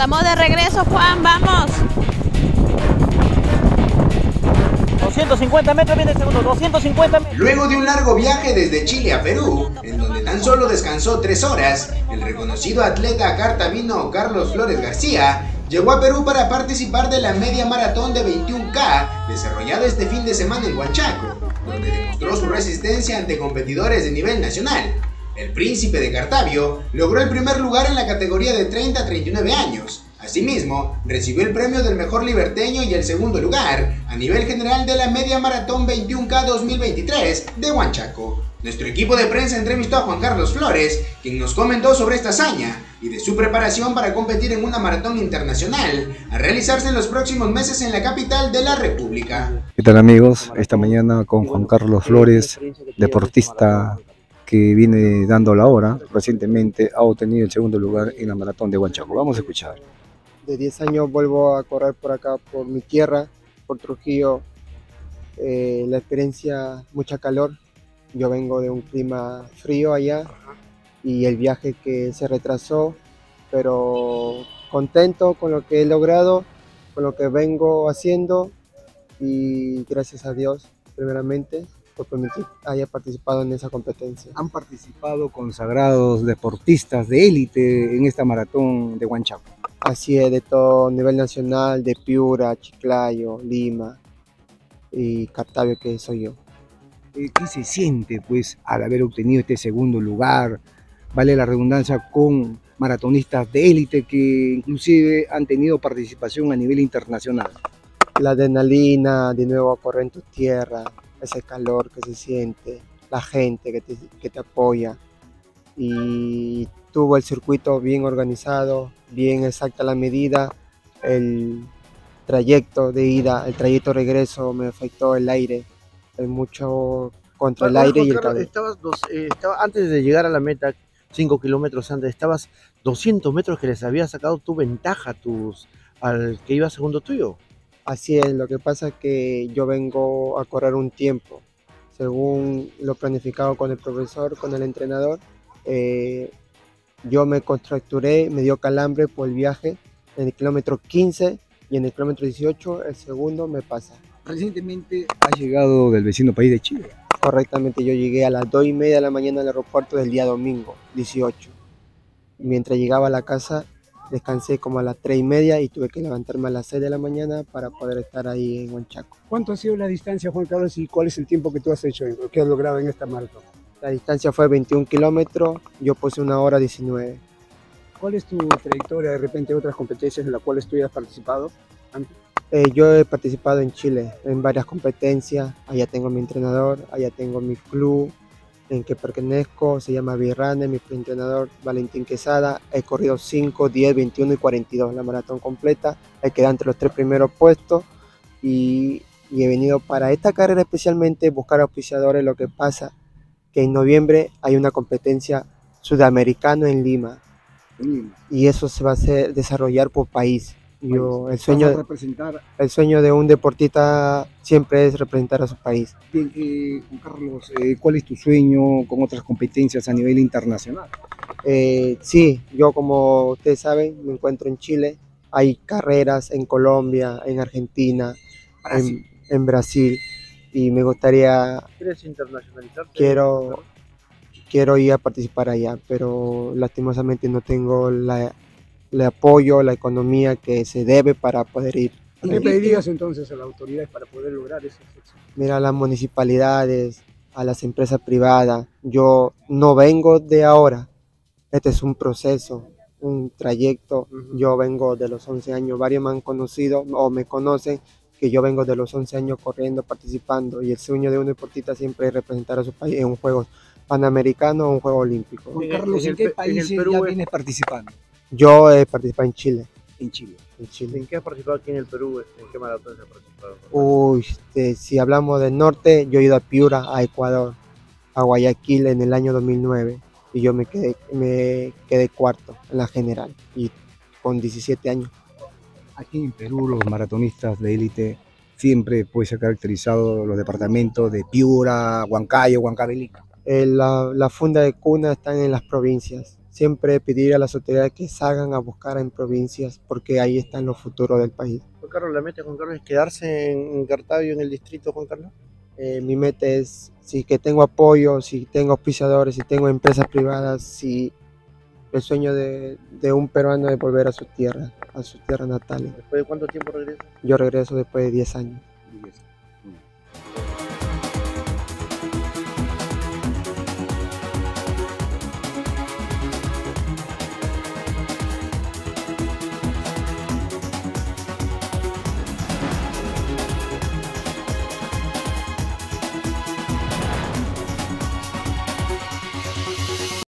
Estamos de regreso, Juan, vamos. 250 metros viene el segundo, 250 metros. Luego de un largo viaje desde Chile a Perú, en donde tan solo descansó tres horas, el reconocido atleta cartabino Carlos Flores García llegó a Perú para participar de la media maratón de 21K desarrollada este fin de semana en Huachaco, donde demostró su resistencia ante competidores de nivel nacional. El príncipe de Cartavio logró el primer lugar en la categoría de 30 a 39 años. Asimismo, recibió el premio del mejor liberteño y el segundo lugar a nivel general de la media maratón 21K 2023 de Huanchaco. Nuestro equipo de prensa entrevistó a Juan Carlos Flores, quien nos comentó sobre esta hazaña y de su preparación para competir en una maratón internacional a realizarse en los próximos meses en la capital de la República. ¿Qué tal amigos? Esta mañana con Juan Carlos Flores, deportista que viene dando la hora, recientemente ha obtenido el segundo lugar en la maratón de Huanchaco. Vamos a escuchar. De 10 años vuelvo a correr por acá, por mi tierra, por Trujillo. Eh, la experiencia, mucha calor. Yo vengo de un clima frío allá y el viaje que se retrasó, pero contento con lo que he logrado, con lo que vengo haciendo y gracias a Dios, primeramente, permitir haya participado en esa competencia. Han participado consagrados deportistas de élite en esta maratón de Huanchaco. Así es, de todo nivel nacional, de Piura, Chiclayo, Lima y Cartavio, que soy yo. Eh, ¿Qué se siente pues al haber obtenido este segundo lugar? Vale la redundancia con maratonistas de élite que inclusive han tenido participación a nivel internacional. La adrenalina, de nuevo a correr en tu tierra, ese calor que se siente, la gente que te, que te apoya. Y tuvo el circuito bien organizado, bien exacta la medida, el trayecto de ida, el trayecto de regreso me afectó el aire, hay mucho contra el aire y el calor. Estabas dos, eh, estaba, antes de llegar a la meta, 5 kilómetros antes, estabas 200 metros que les había sacado tu ventaja tus, al que iba segundo tuyo. Así es, lo que pasa es que yo vengo a correr un tiempo, según lo planificado con el profesor, con el entrenador. Eh, yo me contracturé, me dio calambre por el viaje en el kilómetro 15 y en el kilómetro 18 el segundo me pasa. Recientemente has llegado del vecino país de Chile. Correctamente, yo llegué a las 2 y media de la mañana al aeropuerto del día domingo, 18. Mientras llegaba a la casa, descansé como a las 3 y media y tuve que levantarme a las 6 de la mañana para poder estar ahí en Huanchaco. ¿Cuánto ha sido la distancia, Juan Carlos, y cuál es el tiempo que tú has hecho, que has logrado en esta maratón? La distancia fue 21 kilómetros, yo puse una hora 19. ¿Cuál es tu trayectoria de repente otras competencias en las cuales tú ya has participado antes? Eh, yo he participado en Chile en varias competencias, allá tengo mi entrenador, allá tengo mi club en que pertenezco, se llama Virrane, mi entrenador Valentín Quesada, he corrido 5, 10, 21 y 42, la maratón completa, he quedado entre los tres primeros puestos y, y he venido para esta carrera especialmente buscar auspiciadores, lo que pasa que en noviembre hay una competencia sudamericana en Lima. y eso se va a hacer, desarrollar por país. Yo, el, sueño, representar el sueño de un deportista siempre es representar a su país. Bien, eh, Juan Carlos, eh, ¿cuál es tu sueño con otras competencias a nivel internacional? Eh, sí, yo como ustedes saben me encuentro en Chile, hay carreras en Colombia, en Argentina, en, en Brasil y me gustaría, ¿Quieres internacionalizarte? quiero, quiero ir a participar allá, pero lastimosamente no tengo la, el apoyo, la economía que se debe para poder ir. ¿Qué pedirías entonces a las autoridades para poder lograr ese éxito? Mira, a las municipalidades, a las empresas privadas, yo no vengo de ahora, este es un proceso, un trayecto, yo vengo de los 11 años, varios me han conocido o me conocen que yo vengo de los 11 años corriendo, participando y el sueño de un deportista siempre es representar a su país en un juego panamericano o un juego olímpico. Juan Carlos, en ¿en, el qué países Perú ya es- vienes participando? Yo he participado en Chile, En Chile. en Chile. ¿En qué has participado aquí en el Perú? este, ¿En qué maratón has participado? Uy, este, si hablamos del norte, yo he ido a Piura, a Ecuador, a Guayaquil en el año 2009 y yo me quedé, me quedé cuarto en la general y con 17 años. Aquí en Perú los maratonistas de élite siempre pues se ha caracterizado los departamentos de Piura, Huancayo, Huancavelica. Eh, la, la funda de cuna están en las provincias, siempre pedir a las autoridades que salgan a buscar en provincias porque ahí están los futuros del país. Juan Carlos, la meta, Juan Carlos, es quedarse en Cartavio, en el distrito, Juan Carlos. Eh, mi meta es, si que tengo apoyo, si tengo auspiciadores, si tengo empresas privadas, si el sueño de, de un peruano es volver a su tierra, a su tierra natal. ¿Después de cuánto tiempo regresa? Yo regreso después de 10 años. Diez. Mm.